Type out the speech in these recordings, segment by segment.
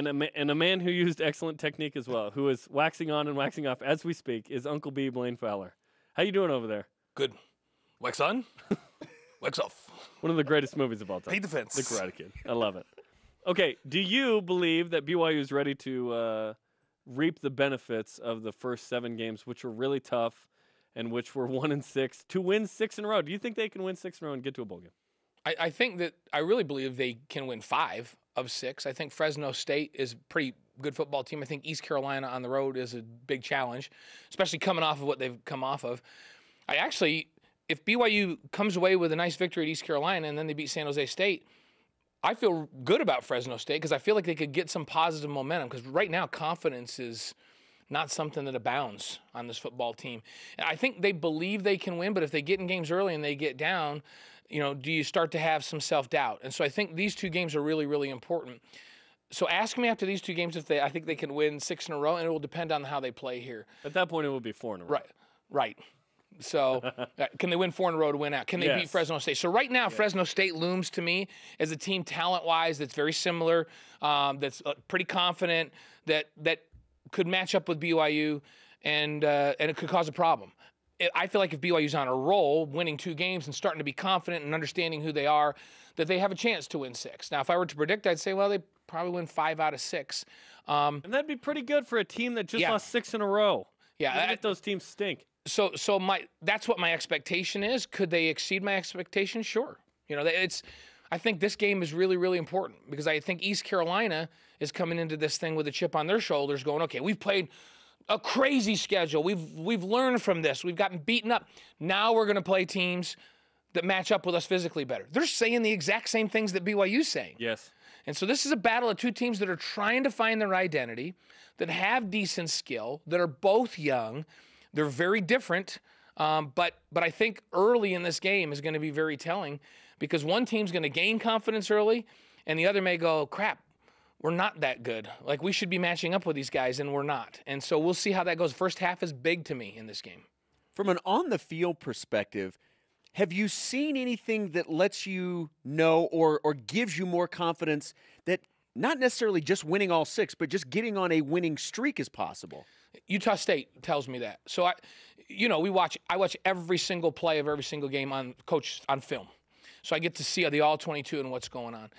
and a, ma- and a man who used excellent technique as well, who is waxing on and waxing off as we speak, is Uncle B. Blaine Fowler. How you doing over there? Good. Wax on, wax off. One of the greatest movies of all time. Pay defense. The Karate Kid. I love it. Okay, do you believe that BYU is ready to uh, reap the benefits of the first seven games, which were really tough, and which were one and six, to win six in a row? Do you think they can win six in a row and get to a bowl game? I, I think that I really believe they can win five of six. I think Fresno State is a pretty good football team. I think East Carolina on the road is a big challenge, especially coming off of what they've come off of. I actually, if BYU comes away with a nice victory at East Carolina and then they beat San Jose State, I feel good about Fresno State because I feel like they could get some positive momentum because right now confidence is not something that abounds on this football team. And I think they believe they can win, but if they get in games early and they get down, you know, do you start to have some self doubt? And so I think these two games are really, really important. So ask me after these two games if they, I think they can win six in a row, and it will depend on how they play here. At that point, it would be four in a row. Right, right. So uh, can they win four in a row to win out? Can they beat Fresno State? So right now, Fresno State looms to me as a team talent wise that's very similar, um, that's uh, pretty confident that that could match up with BYU, and uh, and it could cause a problem. I- feel like if BYU's on a roll, winning two games and starting to be confident and understanding who they are, that they have a chance to win six. Now, if I were to predict, I'd say, well, they probably win five out of six. Um, And that'd be pretty good for a team that just Yeah. lost six in a row. yeah, Even I- if those teams stink. so so my that's what my expectation is. Could they exceed my expectation? Sure. You know, it's. I think this game is really really important because I think East Carolina is coming into this thing with a chip on their shoulders, going, okay, we've played a crazy schedule. We've we've learned from this. We've gotten beaten up. Now we're going to play teams that match up with us physically better. They're saying the exact same things that BYU's saying. Yes. And so this is a battle of two teams that are trying to find their identity, that have decent skill, that are both young. They're very different, um, but but I think early in this game is going to be very telling because one team's going to gain confidence early, and the other may go, "Crap, we're not that good. Like we should be matching up with these guys, and we're not." And so we'll see how that goes. First half is big to me in this game. From an on the field perspective, have you seen anything that lets you know or or gives you more confidence that not necessarily just winning all six, but just getting on a winning streak is possible? Utah State tells me that. So I, you know, we watch. I watch every single play of every single game on coach on film, so I get to see the all 22 and what's going on.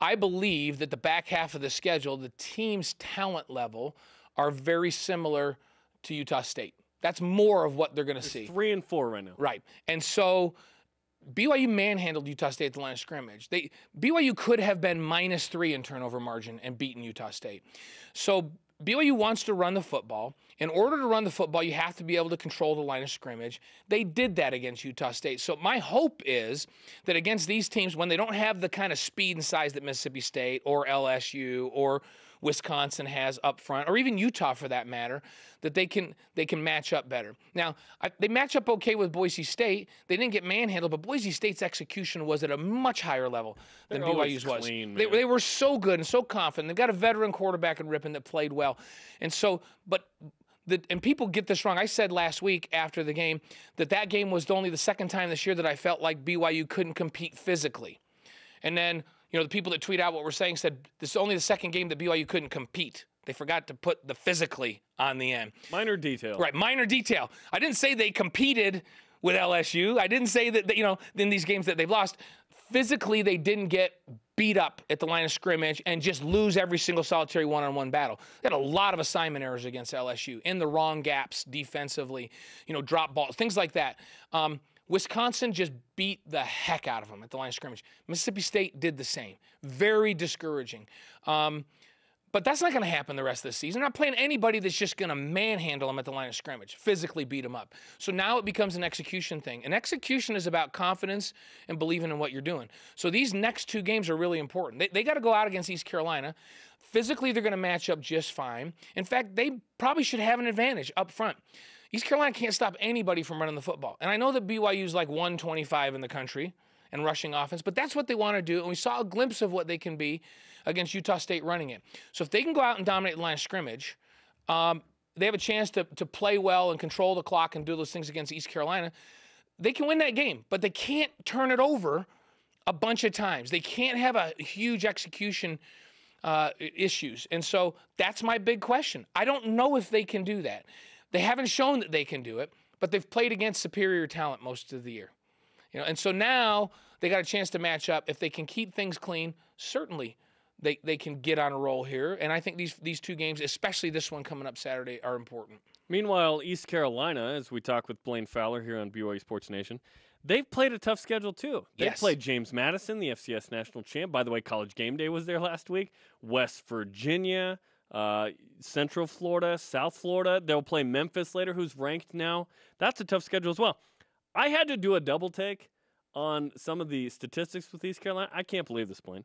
I believe that the back half of the schedule, the team's talent level, are very similar to Utah State. That's more of what they're going to see. Three and four right now. Right. And so BYU manhandled Utah State at the line of scrimmage. They BYU could have been minus three in turnover margin and beaten Utah State. So BYU wants to run the football. In order to run the football, you have to be able to control the line of scrimmage. They did that against Utah State. So my hope is that against these teams, when they don't have the kind of speed and size that Mississippi State or LSU or Wisconsin has up front, or even Utah for that matter, that they can they can match up better. Now I, they match up okay with Boise State. They didn't get manhandled, but Boise State's execution was at a much higher level than They're BYU's was. clean, they, they were so good and so confident. They've got a veteran quarterback in Rypien that played well, and so but. The, and people get this wrong. I said last week after the game that that game was only the second time this year that I felt like BYU couldn't compete physically. And then, you know, the people that tweet out what we're saying said this is only the second game that BYU couldn't compete. They forgot to put the physically on the end. Minor detail. Right, minor detail. I didn't say they competed with LSU. I didn't say that, that, you know, in these games that they've lost, physically they didn't get beat up at the line of scrimmage and just lose every single solitary one-on-one battle. They had a lot of assignment errors against LSU in the wrong gaps defensively, you know, drop balls, things like that. Um, Wisconsin just beat the heck out of them at the line of scrimmage. Mississippi State did the same. Very discouraging. Um, but that's not going to happen the rest of the season. They're not playing anybody that's just going to manhandle them at the line of scrimmage, physically beat them up. So now it becomes an execution thing. And execution is about confidence and believing in what you're doing. So these next two games are really important. They, they got to go out against East Carolina. Physically, they're going to match up just fine. In fact, they probably should have an advantage up front. East Carolina can't stop anybody from running the football. And I know that BYU is like 125 in the country and rushing offense, but that's what they want to do. And we saw a glimpse of what they can be against Utah State running it. So if they can go out and dominate the line of scrimmage, um, they have a chance to, to play well and control the clock and do those things against East Carolina. They can win that game, but they can't turn it over a bunch of times. They can't have a huge execution uh, issues. And so that's my big question. I don't know if they can do that. They haven't shown that they can do it, but they've played against superior talent most of the year. You know, and so now they got a chance to match up. If they can keep things clean, certainly they, they can get on a roll here. And I think these these two games, especially this one coming up Saturday, are important. Meanwhile, East Carolina, as we talk with Blaine Fowler here on BYU Sports Nation, they've played a tough schedule too. They Yes. played James Madison, the FCS national champ. By the way, College Game Day was there last week. West Virginia, uh, Central Florida, South Florida. They'll play Memphis later, who's ranked now. That's a tough schedule as well. I had to do a double take on some of the statistics with East Carolina. I can't believe this, Blaine.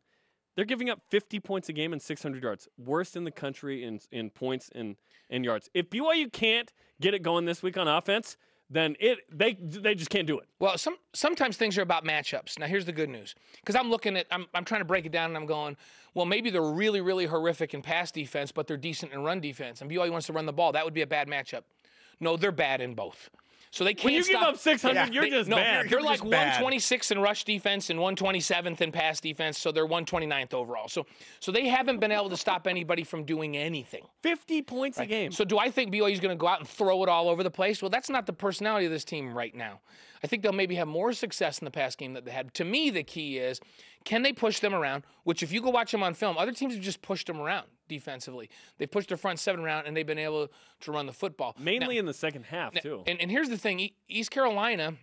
They're giving up 50 points a game and 600 yards, worst in the country in in points and and yards. If BYU can't get it going this week on offense, then it they they just can't do it. Well, some sometimes things are about matchups. Now, here's the good news, because I'm looking at, I'm, I'm trying to break it down, and I'm going, well, maybe they're really, really horrific in pass defense, but they're decent in run defense, and BYU wants to run the ball. That would be a bad matchup. No, they're bad in both. So they can't When you give up 600, Yeah, you're they- just no, bad. They're like just bad. 126 in rush defense and 127th in pass defense, so they're 129th overall. So, so they haven't been able to stop anybody from doing anything. 50 points a game. So do I think BYU is going to go out and throw it all over the place? Well, that's not the personality of this team right now. I think they'll maybe have more success in the past game that they had. To me, the key is can they push them around? Which, if you go watch them on film, other teams have just pushed them around defensively. They pushed their front seven around and they've been able to run the football. Mainly in the second half too. And, and here's the thing: East Carolina,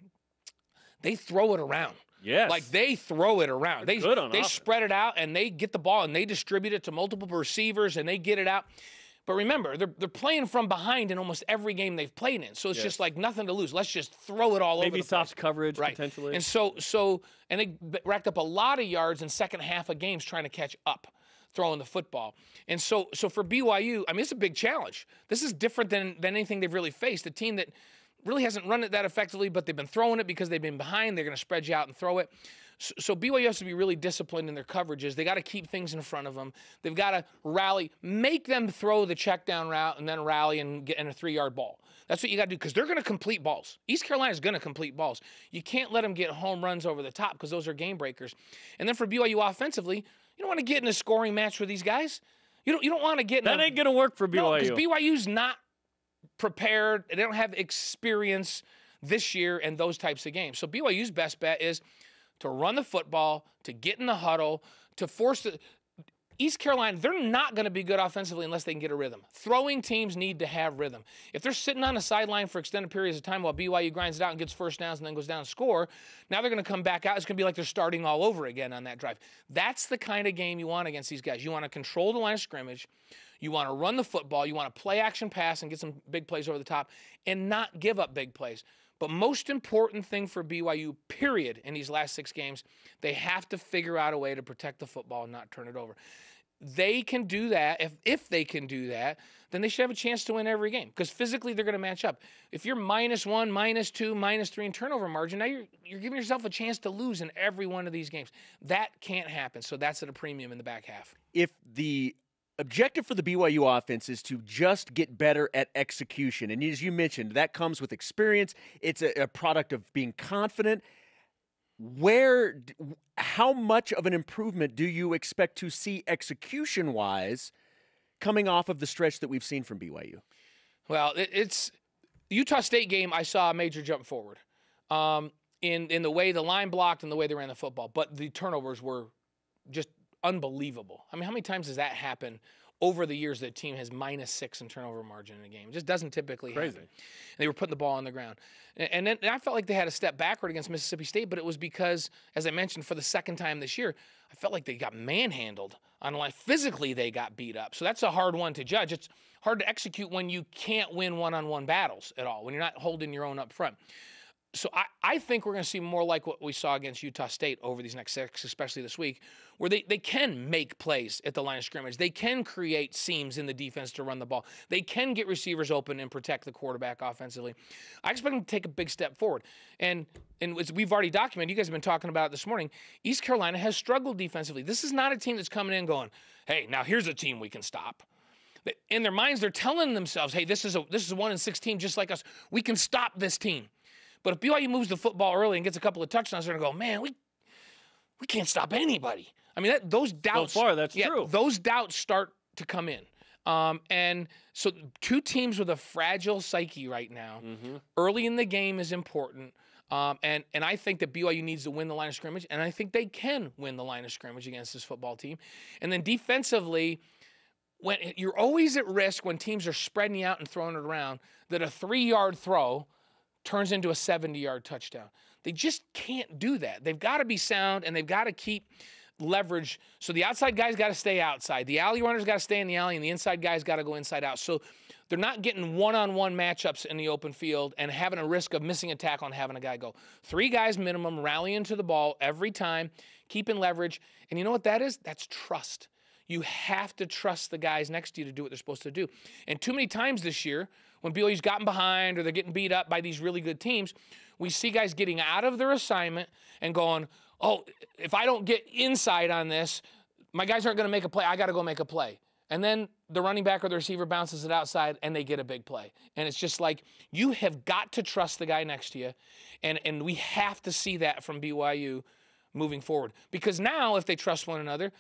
they throw it around. yes. Like they throw it around. They good on they offense. spread it out and they get the ball and they distribute it to multiple receivers and they get it out. But remember, they're they're playing from behind in almost every game they've played in. So it's Yes. just like nothing to lose. Let's just throw it all over maybe soft place. coverage Right. potentially. And so so and they racked up a lot of yards in second half of games trying to catch up throwing the football. And so so for BYU, I mean it's a big challenge. This is different than than anything they've really faced. A team that really hasn't run it that effectively, but they've been throwing it because they've been behind. They're going to spread you out and throw it. So, so BYU has to be really disciplined in their coverages. They got to keep things in front of them. They've got to rally, make them throw the check down route, and then rally and get in a three yard ball. That's what you got to do because they're going to complete balls. East Carolina is going to complete balls. You can't let them get home runs over the top because those are game breakers. And then for BYU offensively, you don't want to get in a scoring match with these guys. You don't. You don't want to get in that a, ain't gonna work for no, BYU. because BYU's not prepared. They don't have experience this year in those types of games. So BYU's best bet is to run the football, to get in the huddle, to force the. East Carolina, they're not going to be good offensively unless they can get a rhythm. Throwing teams need to have rhythm. If they're sitting on the sideline for extended periods of time while BYU grinds it out and gets first downs and then goes down and score, now they're going to come back out. It's going to be like they're starting all over again on that drive. That's the kind of game you want against these guys. You want to control the line of scrimmage. You want to run the football. You want to play action pass and get some big plays over the top and not give up big plays. But most important thing for BYU, period, in these last six games, they have to figure out a way to protect the football and not turn it over. They can do that. If if they can do that, then they should have a chance to win every game because physically they're going to match up. If you're minus one, minus two, minus three in turnover margin, now you're you're giving yourself a chance to lose in every one of these games. That can't happen. So that's at a premium in the back half. if the objective for the BYU offense is to just get better at execution, and as you mentioned, that comes with experience. It's a, a product of being confident. Where, how much of an improvement do you expect to see execution wise coming off of the stretch that we've seen from BYU? Well, it's Utah State game. I saw a major jump forward um, in in the way the line blocked and the way they ran the football, but the turnovers were just unbelievable. I mean, how many times does that happen over the years that a team has minus six in turnover margin in a game? It just doesn't typically Crazy. happen. And they were putting the ball on the ground. And, then and I felt like they had a step backward against Mississippi State, but it was because, as I mentioned, for the second time this year, I felt like they got manhandled on line. Physically, they got beat up. So that's a hard one to judge. It's hard to execute when you can't win one-on-one battles at all, when you're not holding your own up front so I, I think we're going to see more like what we saw against Utah State over these next six, especially this week, where they, they can make plays at the line of scrimmage. They can create seams in the defense to run the ball. They can get receivers open and protect the quarterback offensively. I expect them to take a big step forward. And and as we've already documented, you guys have been talking about it this morning, East Carolina has struggled defensively. This is not a team that's coming in going, hey, now here's a team we can stop in their minds they're telling themselves hey this is a this is a one in six team just like us we can stop this team but if BYU moves the football early and gets a couple of touchdowns they're going to go man we we can't stop anybody I mean, that, those doubts. far, that's yeah, true. Those doubts start to come in. Um, and so, two teams with a fragile psyche right now. Mm-hmm. Early in the game is important. Um, and, and I think that BYU needs to win the line of scrimmage, and I think they can win the line of scrimmage against this football team. And then defensively, when you're always at risk when teams are spreading you out and throwing it around, that a three yard throw turns into a 70 yard touchdown. They just can't do that. They've got to be sound and they've got to keep leverage. So the outside guys got to stay outside. The alley runners got to stay in the alley, and the inside guys got to go inside out. So they're not getting one on one matchups in the open field and having a risk of missing a tackle and having a guy go. Three guys minimum rallying to the ball every time, keeping leverage. And you know what that is? That's trust. You have to trust the guys next to you to do what they're supposed to do. And too many times this year, when BYU's gotten behind or they're getting beat up by these really good teams, we see guys getting out of their assignment and going, oh, if I don't get inside on this, my guys aren't going to make a play. I got to go make a play. And then the running back or the receiver bounces it outside and they get a big play. And it's just like you have got to trust the guy next to you. And and we have to see that from BYU moving forward. Because now if they trust one another,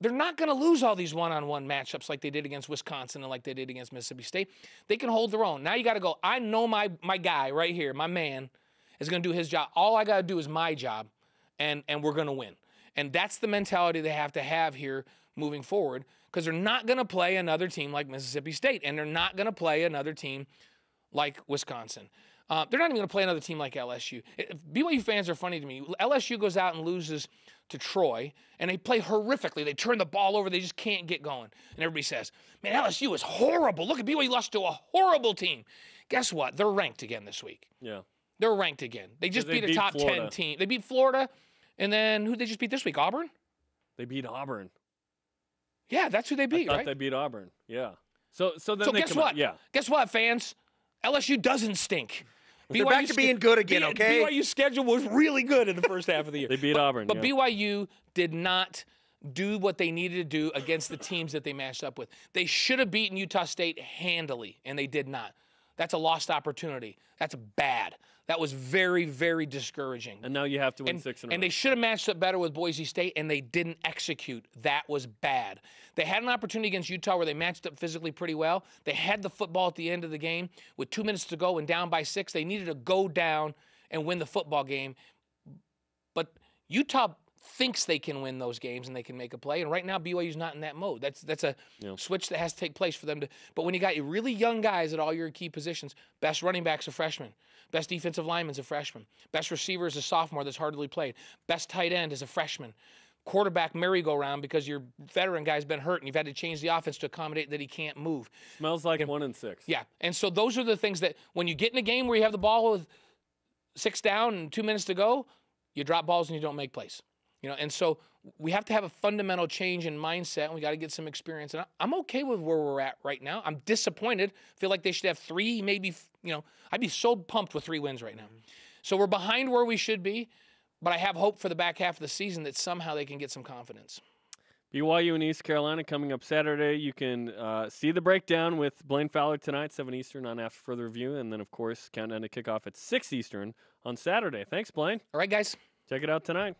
they're not going to lose all these one-on-one matchups like they did against Wisconsin and like they did against Mississippi State. They can hold their own. Now you got to go, I know my my guy right here, my man is going to do his job. All I got to do is my job and and we're going to win. And that's the mentality they have to have here moving forward because they're not going to play another team like Mississippi State and they're not going to play another team like Wisconsin. Uh, they're not even going to play another team like LSU. If BYU fans are funny to me. LSU goes out and loses to Troy, and they play horrifically. They turn the ball over. They just can't get going. And everybody says, man, LSU is horrible. Look at BYU lost to a horrible team. Guess what? They're ranked again this week. Yeah. They're ranked again. They just they beat a top Florida. 10 team. They beat Florida, and then who they just beat this week? Auburn? They beat Auburn. Yeah, that's who they I beat, thought right? they beat Auburn. Yeah. So so then so guess come out- what? Yeah. Guess what, fans? LSU doesn't stink. They're back to being good again, B- okay? BYU's schedule was really good in the first half of the year. They beat Auburn. But yeah. BYU did not do what they needed to do against the teams that they matched up with. They should have beaten Utah State handily, and they did not. That's a lost opportunity. That's bad. That was very, very discouraging. and now you have to win And, six in a and they should have matched up better with Boise State, and they didn't execute. That was bad. They had an opportunity against Utah where they matched up physically pretty well. They had the football at the end of the game with two minutes to go and down by six. They needed to go down and win the football game. But Utah thinks they can win those games and they can make a play. And right now, BYU's not in that mode. That's that's a Yeah. switch that has to take place for them to. But when you got really young guys at all your key positions, best running back's a freshman, best defensive lineman's a freshman, best receiver is a sophomore that's hardly played, best tight end is a freshman. Quarterback merry-go-round because your veteran guy's been hurt and you've had to change the offense to accommodate that he can't move. Smells like one and six. Yeah, and so those are the things that when you get in a game where you have the ball with six down and two minutes to go, you drop balls and you don't make plays. You know, and so we have to have a fundamental change in mindset, and we got to get some experience. And I'm okay with where we're at right now. I'm disappointed. Feel like they should have three, maybe. You know, I'd be so pumped with three wins right now. So we're behind where we should be, but I have hope for the back half of the season that somehow they can get some confidence. BYU and East Carolina coming up Saturday. You can uh, see the breakdown with Blaine Fowler tonight, 7 Eastern on After Further Review. And then, of course, countdown to kickoff at 6 Eastern on Saturday. Thanks, Blaine. All right, guys. Check it out tonight.